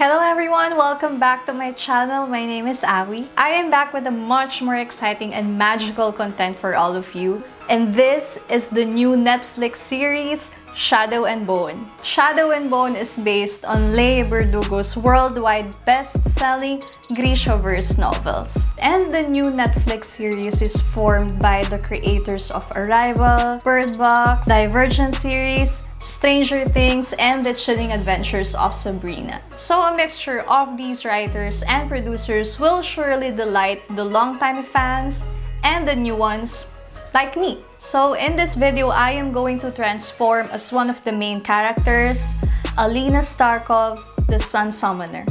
Hello everyone! Welcome back to my channel. My name is Awie. I am back with a much more exciting and magical content for all of you. And this is the new Netflix series, Shadow and Bone. Shadow and Bone is based on Leigh Bardugo's worldwide best-selling Grishaverse novels. And the new Netflix series is formed by the creators of Arrival, Bird Box, Divergent series, Stranger Things, and The Chilling Adventures of Sabrina. So a mixture of these writers and producers will surely delight the longtime fans and the new ones like me. So in this video, I am going to transform as one of the main characters, Alina Starkov, the Sun Summoner.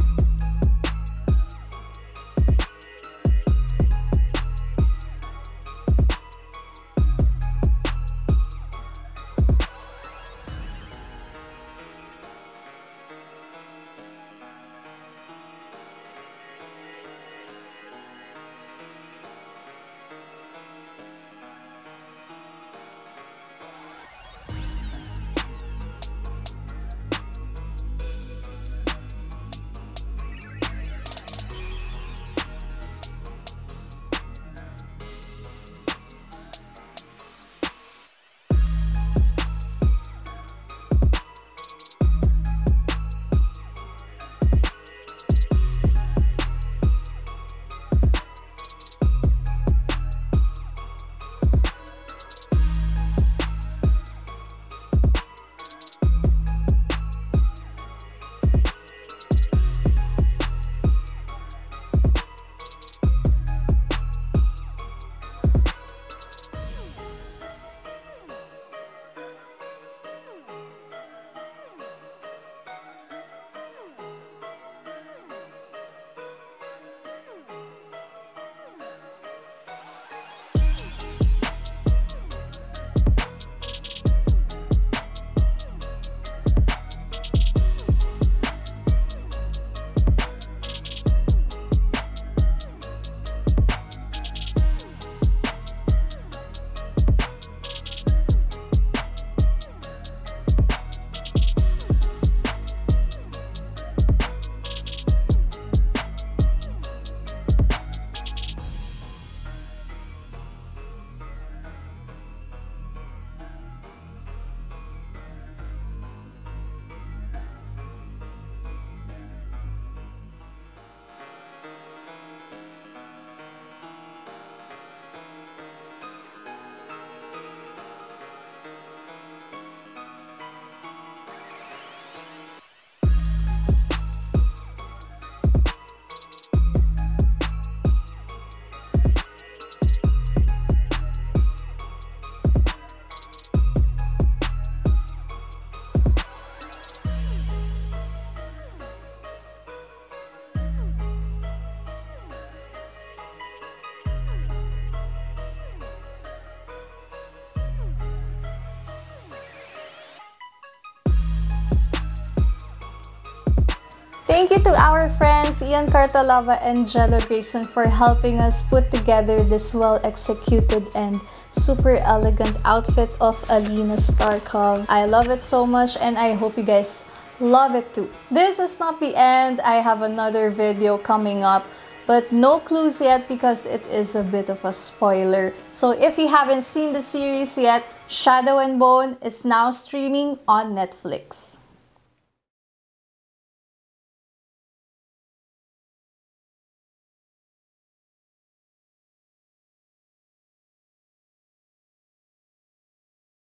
Thank you to our friends Ian Cartalaba and Gelo Grayson for helping us put together this well-executed and super elegant outfit of Alina Starkov. I love it so much and I hope you guys love it too. This is not the end. I have another video coming up but no clues yet because it is a bit of a spoiler. So if you haven't seen the series yet, Shadow and Bone is now streaming on Netflix.